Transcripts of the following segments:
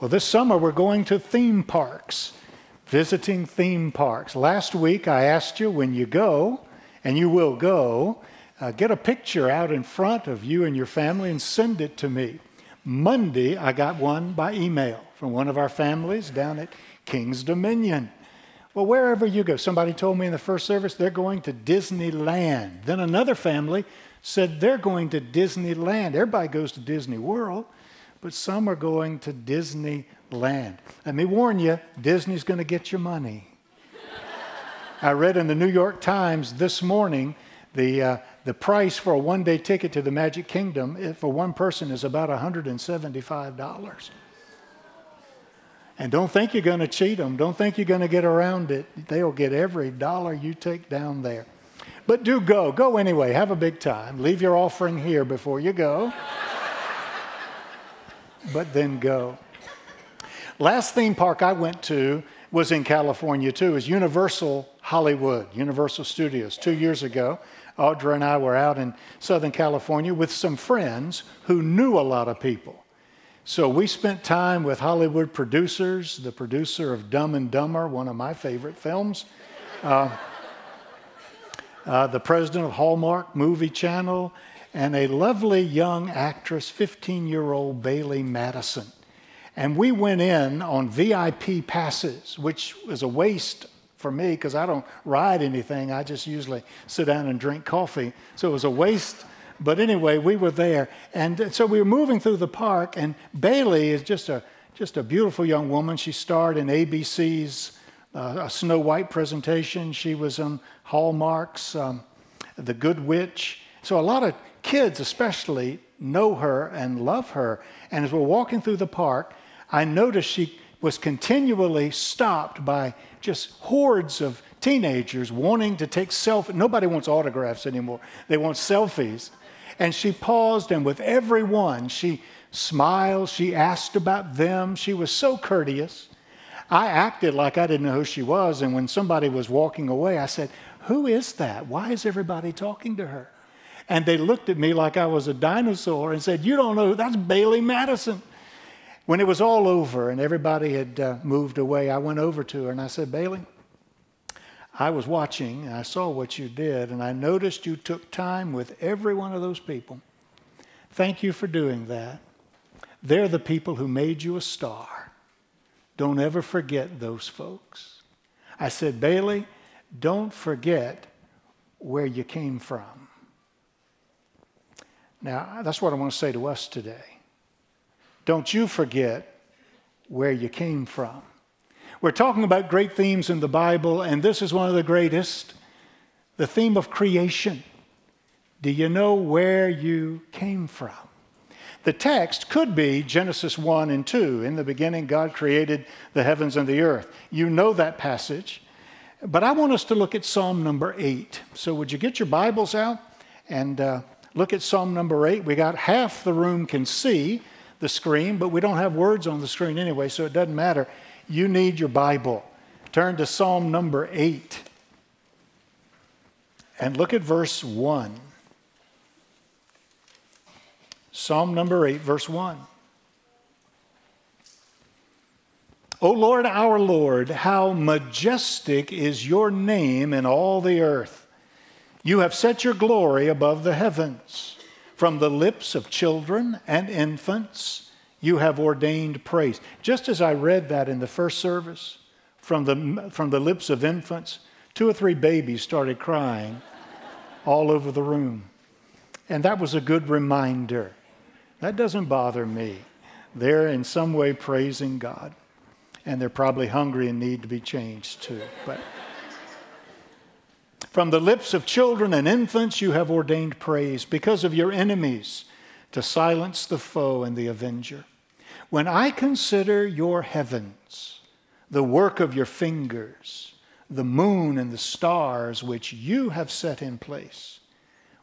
Well, this summer we're going to theme parks, visiting theme parks. Last week I asked you when you go, and you will go, uh, get a picture out in front of you and your family and send it to me. Monday I got one by email from one of our families down at King's Dominion. Well, wherever you go, somebody told me in the first service they're going to Disneyland. Then another family said they're going to Disneyland. Everybody goes to Disney World but some are going to Disneyland. Let me warn you, Disney's going to get your money. I read in the New York Times this morning the, uh, the price for a one day ticket to the Magic Kingdom for one person is about $175. And don't think you're going to cheat them. Don't think you're going to get around it. They'll get every dollar you take down there. But do go. Go anyway. Have a big time. Leave your offering here before you go but then go. Last theme park I went to was in California too. Was Universal Hollywood, Universal Studios, two years ago. Audra and I were out in Southern California with some friends who knew a lot of people. So we spent time with Hollywood producers, the producer of Dumb and Dumber, one of my favorite films, uh, uh, the president of Hallmark Movie Channel, and a lovely young actress, 15 year old Bailee Madison. And we went in on VIP passes, which was a waste for me because I don't ride anything. I just usually sit down and drink coffee. So it was a waste. But anyway, we were there. And so we were moving through the park, and Bailee is just a, just a beautiful young woman. She starred in ABC's uh, a Snow White presentation. She was on Hallmark's um, The Good Witch. So a lot of kids, especially, know her and love her. And as we're walking through the park, I noticed she was continually stopped by just hordes of teenagers wanting to take selfies. Nobody wants autographs anymore, they want selfies. And she paused, and with every one, she smiled. She asked about them. She was so courteous. I acted like I didn't know who she was. And when somebody was walking away, I said, Who is that? Why is everybody talking to her? And they looked at me like I was a dinosaur and said, You don't know, that's Bailee Madison. When it was all over and everybody had uh, moved away, I went over to her and I said, Bailee, I was watching and I saw what you did, and I noticed you took time with every one of those people. Thank you for doing that. They're the people who made you a star. Don't ever forget those folks. I said, Bailee, don't forget where you came from. Now, that's what I want to say to us today. Don't you forget where you came from. We're talking about great themes in the Bible, and this is one of the greatest the theme of creation. Do you know where you came from? The text could be Genesis 1 and 2. In the beginning, God created the heavens and the earth. You know that passage. But I want us to look at Psalm number 8. So, would you get your Bibles out and uh, Look at Psalm number eight. We got half the room can see the screen, but we don't have words on the screen anyway, so it doesn't matter. You need your Bible. Turn to Psalm number eight and look at verse 1. Psalm number 8, verse 1. O Lord, our Lord, how majestic is your name in all the earth. You have set your glory above the heavens. From the lips of children and infants, you have ordained praise. Just as I read that in the first service, from the, from the lips of infants, two or three babies started crying all over the room. And that was a good reminder. That doesn't bother me. They're in some way praising God. And they're probably hungry and need to be changed too. But. From the lips of children and infants, you have ordained praise because of your enemies to silence the foe and the avenger. When I consider your heavens, the work of your fingers, the moon and the stars which you have set in place,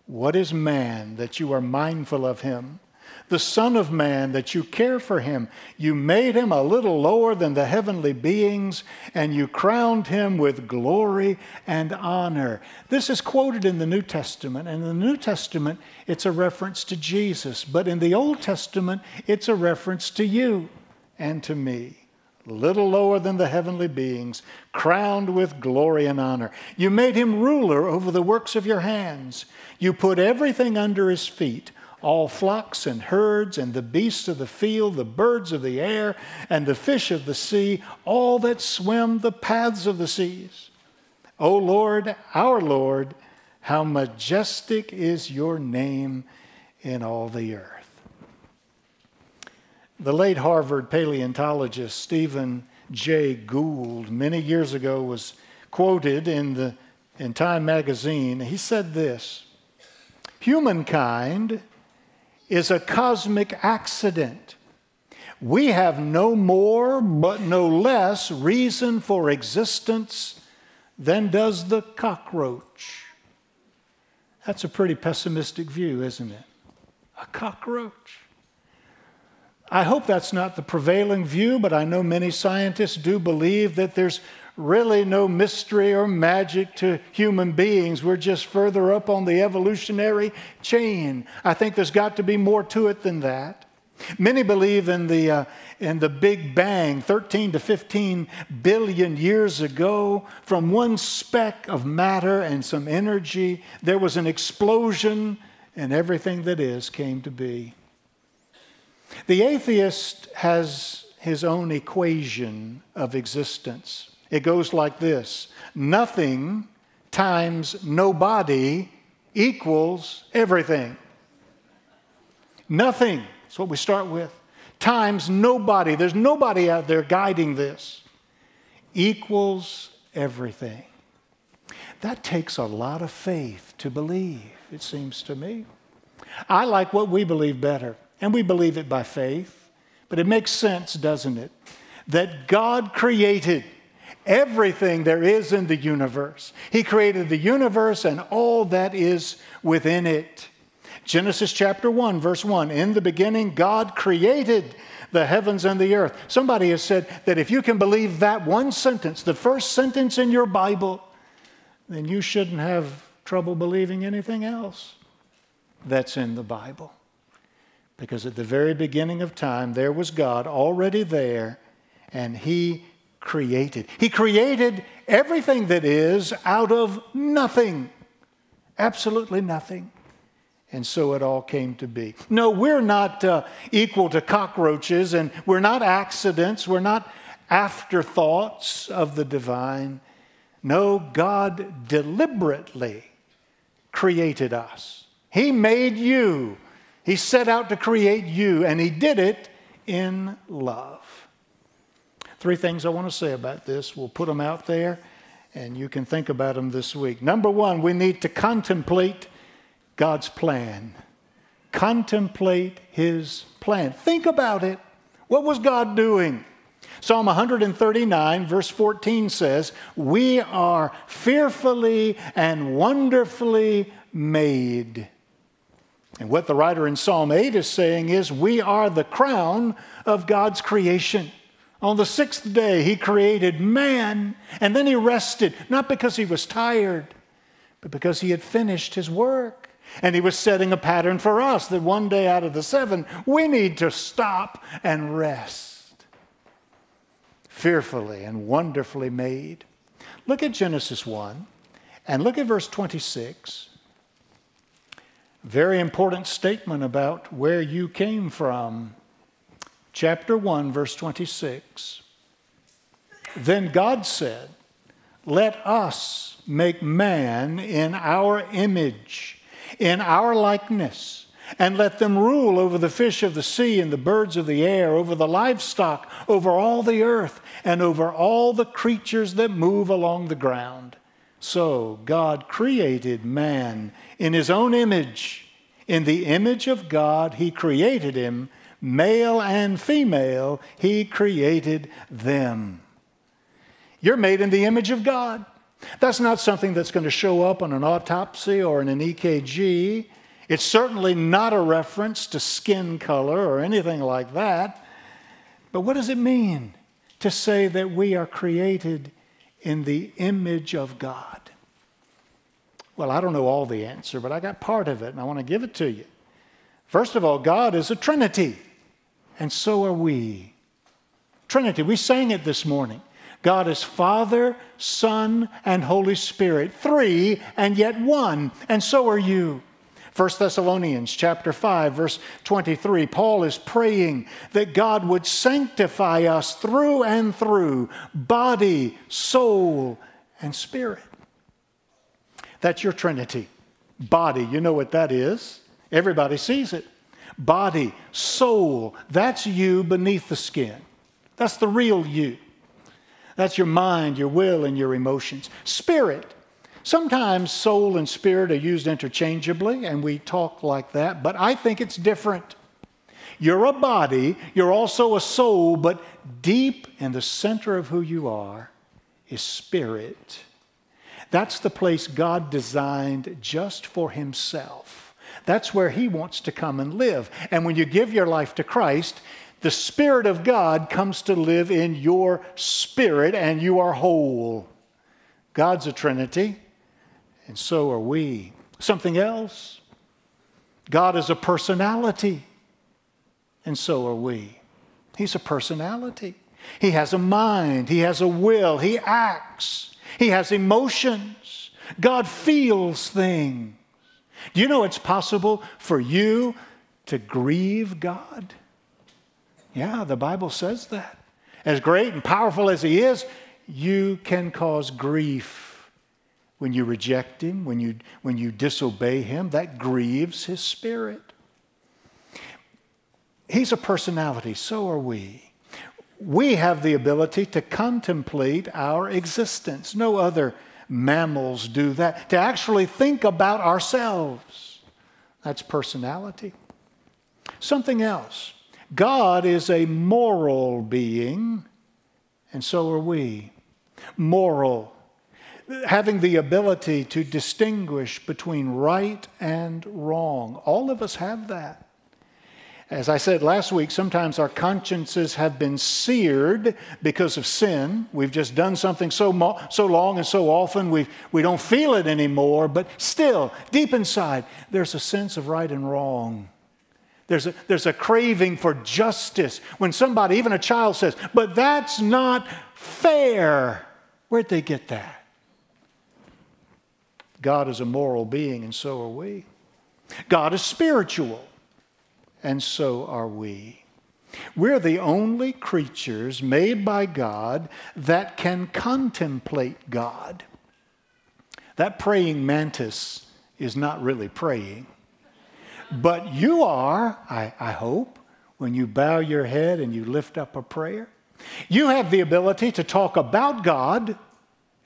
what is man that you are mindful of him? The Son of Man, that you care for him. You made him a little lower than the heavenly beings, and you crowned him with glory and honor. This is quoted in the New Testament, and in the New Testament, it's a reference to Jesus, but in the Old Testament, it's a reference to you and to me little lower than the heavenly beings, crowned with glory and honor. You made him ruler over the works of your hands. You put everything under his feet all flocks and herds, and the beasts of the field, the birds of the air, and the fish of the sea, all that swim the paths of the seas. O Lord, our Lord, how majestic is your name in all the earth. The late Harvard paleontologist Stephen Jay Gould, many years ago, was quoted in, the, in Time magazine. He said this Humankind is a cosmic accident. We have no more, but no less, reason for existence than does the cockroach. That's a pretty pessimistic view, isn't it? A cockroach. I hope that's not the prevailing view, but I know many scientists do believe that there's really no mystery or magic to human beings. We're just further up on the evolutionary chain. I think there's got to be more to it than that. Many believe in the, uh, in the Big Bang, 13 to 15 billion years ago. From one speck of matter and some energy, there was an explosion, and everything that is came to be. The atheist has his own equation of existence. It goes like this nothing times nobody equals everything. Nothing, that's what we start with, times nobody, there's nobody out there guiding this, equals everything. That takes a lot of faith to believe, it seems to me. I like what we believe better. And we believe it by faith. But it makes sense, doesn't it? That God created everything there is in the universe. He created the universe and all that is within it. Genesis chapter 1, verse 1 In the beginning, God created the heavens and the earth. Somebody has said that if you can believe that one sentence, the first sentence in your Bible, then you shouldn't have trouble believing anything else that's in the Bible. Because at the very beginning of time, there was God already there, and He created. He created everything that is out of nothing, absolutely nothing. And so it all came to be. No, we're not uh, equal to cockroaches, and we're not accidents, we're not afterthoughts of the divine. No, God deliberately created us. He made you he set out to create you, and He did it in love. Three things I want to say about this. We'll put them out there, and you can think about them this week. Number one, we need to contemplate God's plan. Contemplate His plan. Think about it. What was God doing? Psalm 139, verse 14 says, We are fearfully and wonderfully made. And what the writer in Psalm 8 is saying is, we are the crown of God's creation. On the sixth day, he created man, and then he rested, not because he was tired, but because he had finished his work. And he was setting a pattern for us that one day out of the seven, we need to stop and rest. Fearfully and wonderfully made. Look at Genesis 1 and look at verse 26. Very important statement about where you came from. Chapter 1, verse 26. Then God said, Let us make man in our image, in our likeness, and let them rule over the fish of the sea and the birds of the air, over the livestock, over all the earth, and over all the creatures that move along the ground. So God created man in his own image. In the image of God, he created him. Male and female, he created them. You're made in the image of God. That's not something that's going to show up on an autopsy or in an EKG. It's certainly not a reference to skin color or anything like that. But what does it mean to say that we are created in the image of God? Well, I don't know all the answer, but I got part of it, and I want to give it to you. First of all, God is a Trinity, and so are we. Trinity. We sang it this morning. God is Father, Son, and Holy Spirit, three and yet one, and so are you. 1 Thessalonians chapter 5 verse 23 Paul is praying that God would sanctify us through and through body, soul, and spirit. That's your trinity. Body, you know what that is. Everybody sees it. Body, soul, that's you beneath the skin. That's the real you. That's your mind, your will, and your emotions. Spirit. Sometimes soul and spirit are used interchangeably, and we talk like that, but I think it's different. You're a body, you're also a soul, but deep in the center of who you are is spirit. That's the place God designed just for Himself. That's where He wants to come and live. And when you give your life to Christ, the Spirit of God comes to live in your spirit, and you are whole. God's a Trinity, and so are we. Something else? God is a personality, and so are we. He's a personality. He has a mind, He has a will, He acts, He has emotions. God feels things. Do you know it's possible for you to grieve God? Yeah, the Bible says that. As great and powerful as He is, you can cause grief when you reject Him, when you, when you disobey Him. That grieves His Spirit. He's a personality, so are we. We have the ability to contemplate our existence. No other mammals do that. To actually think about ourselves. That's personality. Something else. God is a moral being, and so are we. Moral, having the ability to distinguish between right and wrong. All of us have that. As I said last week, sometimes our consciences have been seared because of sin. We've just done something so, so long and so often we, we don't feel it anymore, but still, deep inside, there's a sense of right and wrong. There's a, there's a craving for justice. When somebody, even a child, says, but that's not fair, where'd they get that? God is a moral being, and so are we. God is spiritual, and so are we. We're the only creatures made by God that can contemplate God. That praying mantis is not really praying. But you are, I, I hope, when you bow your head and you lift up a prayer. You have the ability to talk about God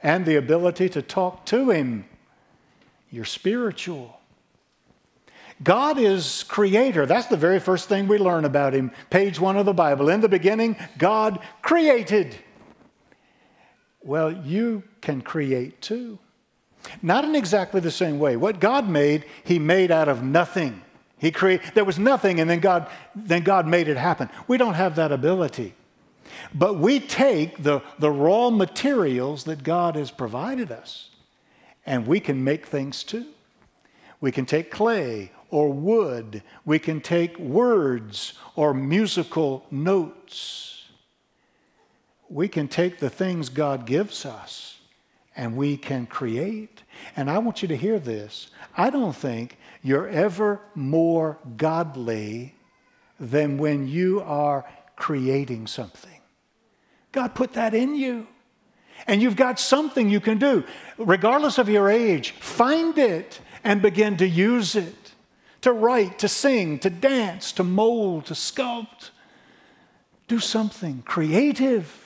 and the ability to talk to Him. You're spiritual. God is creator. That's the very first thing we learn about Him. Page one of the Bible. In the beginning, God created. Well, you can create too. Not in exactly the same way. What God made, He made out of nothing. He created, there was nothing, and then God, then God made it happen. We don't have that ability. But we take the, the raw materials that God has provided us, and we can make things too. We can take clay or wood, we can take words or musical notes. We can take the things God gives us and we can create. And I want you to hear this. I don't think you're ever more godly than when you are creating something. God put that in you. And you've got something you can do. Regardless of your age, find it and begin to use it to write, to sing, to dance, to mold, to sculpt. Do something creative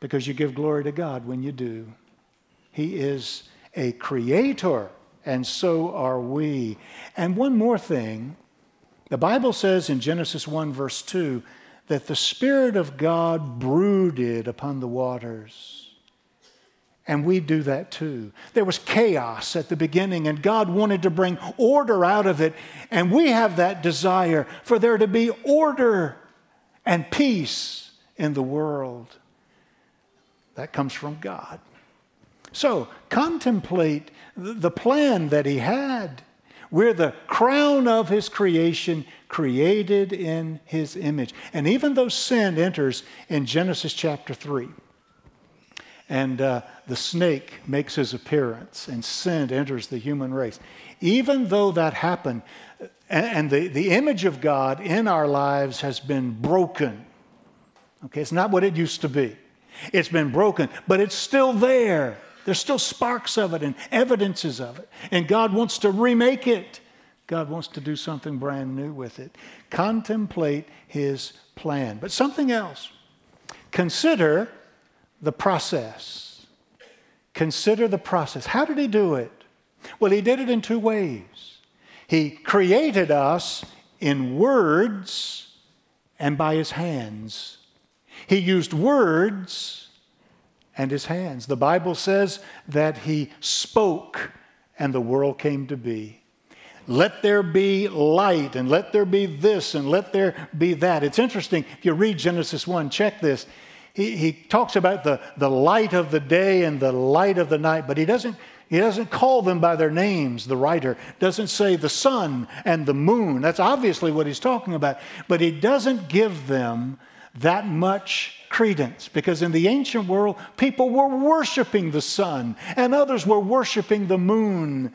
because you give glory to God when you do. He is a creator and so are we. And one more thing the Bible says in Genesis 1, verse 2, that the Spirit of God brooded upon the waters. And we do that too. There was chaos at the beginning, and God wanted to bring order out of it. And we have that desire for there to be order and peace in the world. That comes from God. So contemplate the plan that he had. We're the crown of his creation, created in his image. And even though sin enters in Genesis chapter 3, and uh, the snake makes his appearance, and sin enters the human race, even though that happened, and, the, the image of God in our lives has been broken. Okay, it's not what it used to be. It's been broken, but it's still there. There's still sparks of it and evidences of it. And God wants to remake it. God wants to do something brand new with it. Contemplate his plan. But something else. Consider the process. Consider the process. How did he do it? Well, he did it in two ways. He created us in words and by his hands. He used words and his hands. The Bible says that he spoke and the world came to be. Let there be light, and let there be this, and let there be that. It's interesting. If you read Genesis 1, check this. He, he talks about the, the light of the day and the light of the night, but he doesn't, he doesn't call them by their names, the writer. Doesn't say the sun and the moon. That's obviously what he's talking about. But he doesn't give them that much credence because in the ancient world, people were worshiping the sun and others were worshiping the moon.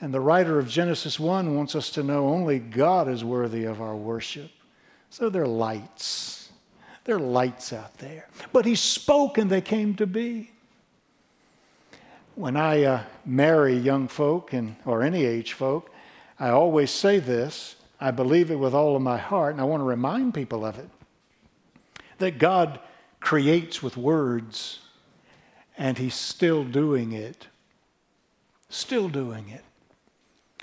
And the writer of Genesis 1 wants us to know only God is worthy of our worship. So they're lights. They're lights out there. But he spoke and they came to be. When I uh, marry young folk and, or any age folk, I always say this. I believe it with all of my heart, and I want to remind people of it that God creates with words, and He's still doing it. Still doing it.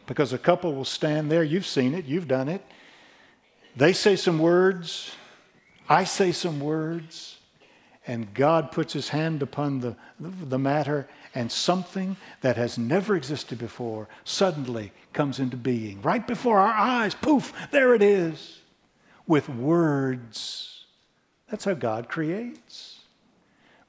Because a couple will stand there, you've seen it, you've done it. They say some words, I say some words, and God puts His hand upon the, the matter, and something that has never existed before suddenly comes into being. Right before our eyes, poof, there it is, with words. That's how God creates.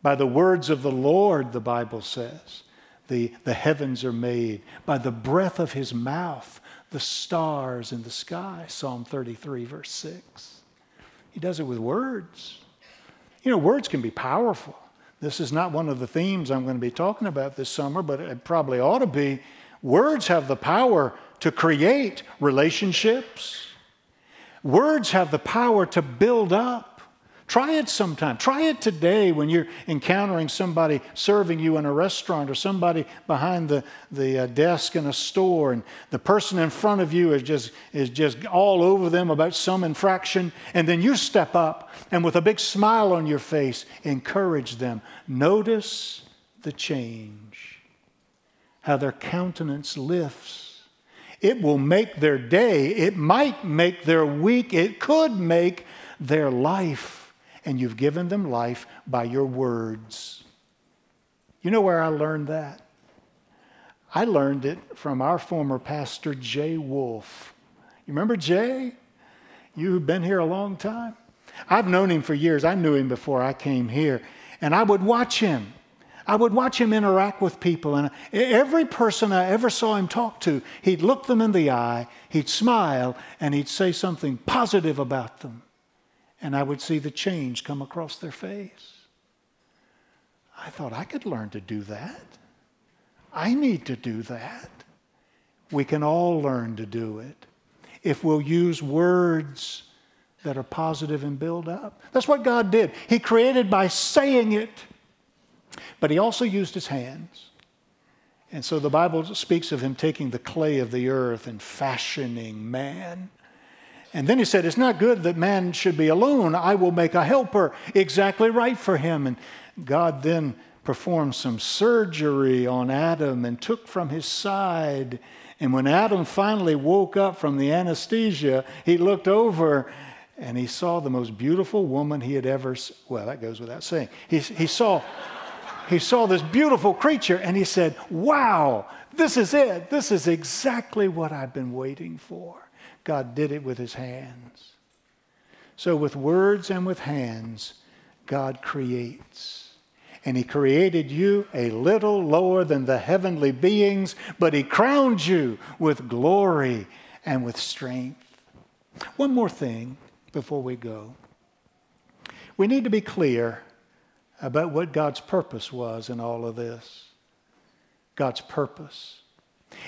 By the words of the Lord, the Bible says, the, the heavens are made. By the breath of his mouth, the stars in the sky. Psalm 33, verse 6. He does it with words. You know, words can be powerful. This is not one of the themes I'm going to be talking about this summer, but it probably ought to be. Words have the power to create relationships. Words have the power to build up. Try it sometime. Try it today when you're encountering somebody serving you in a restaurant or somebody behind the, the uh, desk in a store and the person in front of you is just, is just all over them about some infraction. And then you step up and with a big smile on your face, encourage them. Notice the change, how their countenance lifts. It will make their day, it might make their week, it could make their life and you've given them life by your words. You know where I learned that? I learned it from our former pastor, Jay Wolf. You remember Jay? You've been here a long time. I've known him for years. I knew him before I came here. And I would watch him. I would watch him interact with people. And every person I ever saw him talk to, he'd look them in the eye, he'd smile, and he'd say something positive about them and I would see the change come across their face. I thought I could learn to do that. I need to do that. We can all learn to do it if we'll use words that are positive and build up. That's what God did. He created by saying it, but He also used His hands. And so the Bible speaks of Him taking the clay of the earth and fashioning man and then he said, It's not good that man should be alone. I will make a helper exactly right for him. And God then performed some surgery on Adam and took from his side. And when Adam finally woke up from the anesthesia, he looked over and he saw the most beautiful woman he had ever well that goes without saying he, he saw he saw this beautiful creature and he said wow this is it this is exactly what i've been waiting for God did it with his hands. So, with words and with hands, God creates. And He created you a little lower than the heavenly beings, but He crowned you with glory and with strength. One more thing before we go. We need to be clear about what God's purpose was in all of this. God's purpose.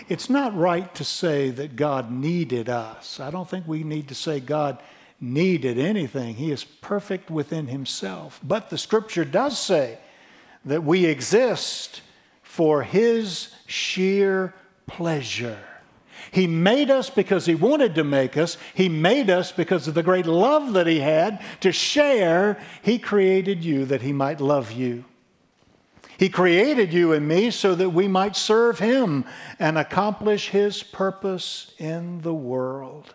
It's not right to say that God needed us. I don't think we need to say God needed anything. He is perfect within himself. But the scripture does say that we exist for his sheer pleasure. He made us because He wanted to make us. He made us because of the great love that He had to share. He created you that He might love you. He created you and me so that we might serve Him and accomplish His purpose in the world.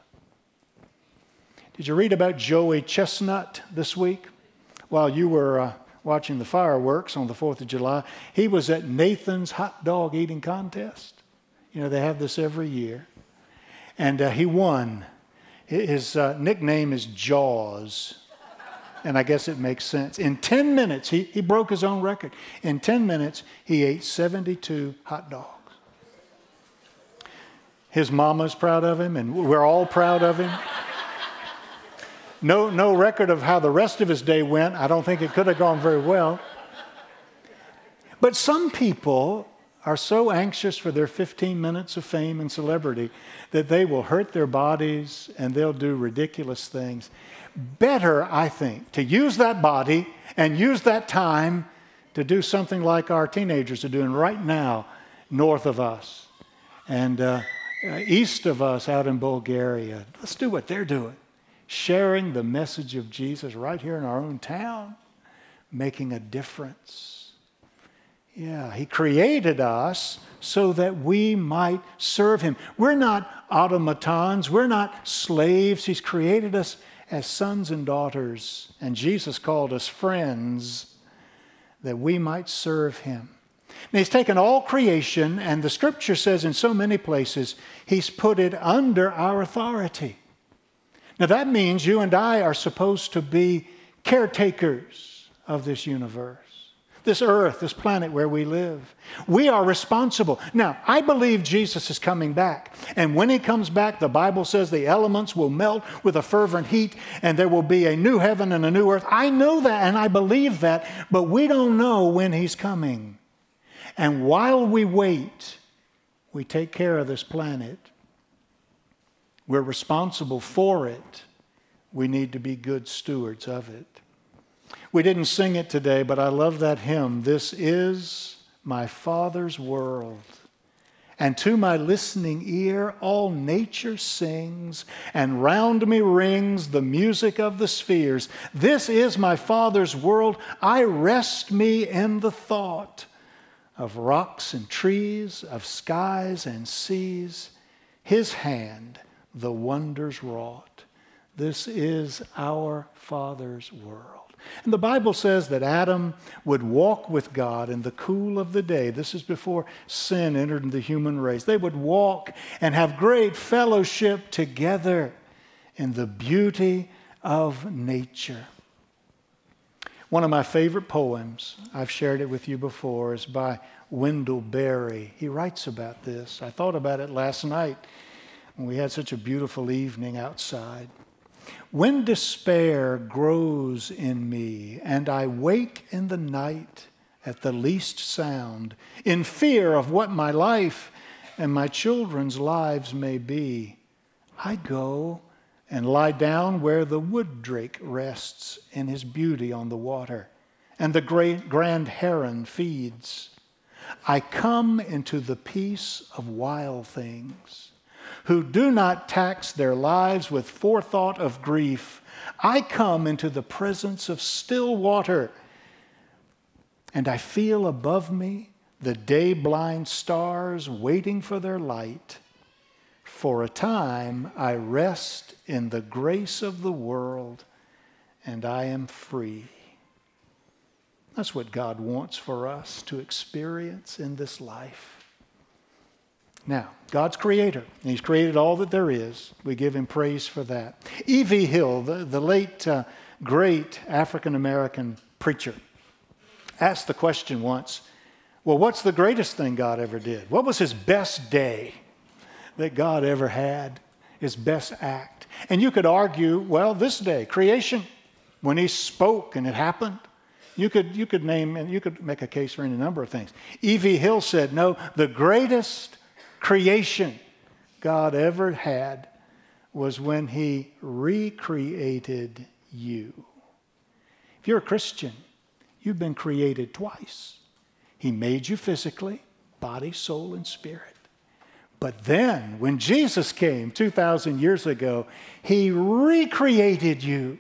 Did you read about Joey Chestnut this week while you were uh, watching the fireworks on the 4th of July? He was at Nathan's hot dog eating contest. You know, they have this every year. And uh, he won. His uh, nickname is Jaws. And I guess it makes sense. In 10 minutes, he, he broke his own record. In 10 minutes, he ate 72 hot dogs. His mama's proud of him, and we're all proud of him. No, no record of how the rest of his day went. I don't think it could have gone very well. But some people are so anxious for their 15 minutes of fame and celebrity that they will hurt their bodies and they'll do ridiculous things. Better, I think, to use that body and use that time to do something like our teenagers are doing right now, north of us and uh, east of us out in Bulgaria. Let's do what they're doing, sharing the message of Jesus right here in our own town, making a difference. Yeah, He created us so that we might serve Him. We're not automatons, we're not slaves. He's created us as sons and daughters, and Jesus called us friends that we might serve Him. Now, He's taken all creation, and the scripture says in so many places, He's put it under our authority. Now, that means you and I are supposed to be caretakers of this universe this earth, this planet where we live. We are responsible. Now, I believe Jesus is coming back. And when he comes back, the Bible says the elements will melt with a fervent heat and there will be a new heaven and a new earth. I know that and I believe that, but we don't know when he's coming. And while we wait, we take care of this planet. We're responsible for it. We need to be good stewards of it. We didn't sing it today, but I love that hymn. This is my Father's world. And to my listening ear, all nature sings, and round me rings the music of the spheres. This is my Father's world. I rest me in the thought of rocks and trees, of skies and seas. His hand the wonders wrought. This is our Father's world. And the Bible says that Adam would walk with God in the cool of the day. This is before sin entered the human race. They would walk and have great fellowship together in the beauty of nature. One of my favorite poems, I've shared it with you before, is by Wendell Berry. He writes about this. I thought about it last night when we had such a beautiful evening outside. When despair grows in me and I wake in the night at the least sound, in fear of what my life and my children's lives may be, I go and lie down where the wood drake rests in his beauty on the water, and the great grand heron feeds. I come into the peace of wild things who do not tax their lives with forethought of grief. I come into the presence of still water, and I feel above me the day blind stars waiting for their light. For a time I rest in the grace of the world, and I am free. That's what God wants for us to experience in this life. Now, God's creator, and He's created all that there is. We give Him praise for that. E.V. Hill, the, the late uh, great African American preacher, asked the question once well, what's the greatest thing God ever did? What was his best day that God ever had? His best act? And you could argue, well, this day, creation, when he spoke and it happened. You could, you could name and you could make a case for any number of things. E.V. Hill said, no, the greatest creation God ever had was when he recreated you. If you're a Christian, you've been created twice. He made you physically, body, soul, and spirit. But then, when Jesus came 2,000 years ago, He recreated you.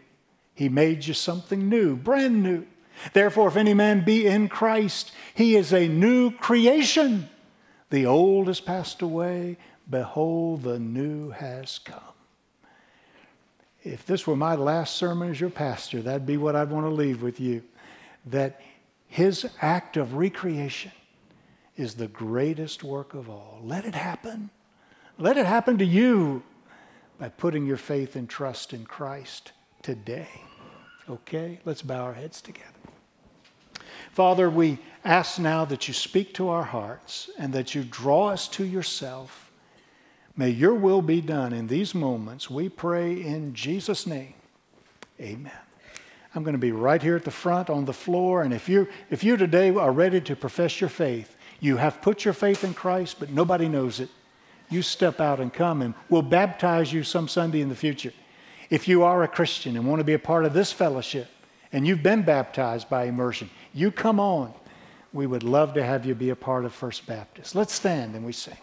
He made you something new, brand new. Therefore, if any man be in Christ, he is a new creation. The old has passed away. Behold, the new has come. If this were my last sermon as your pastor, that'd be what I'd want to leave with you. That his act of recreation is the greatest work of all. Let it happen. Let it happen to you by putting your faith and trust in Christ today. Okay? Let's bow our heads together. Father, we ask now that you speak to our hearts and that you draw us to yourself. May your will be done in these moments. We pray in Jesus' name. Amen. I'm going to be right here at the front on the floor. And if you, if you today are ready to profess your faith, you have put your faith in Christ, but nobody knows it. You step out and come, and we'll baptize you some Sunday in the future. If you are a Christian and want to be a part of this fellowship, and you've been baptized by immersion, you come on. We would love to have you be a part of First Baptist. Let's stand and we sing.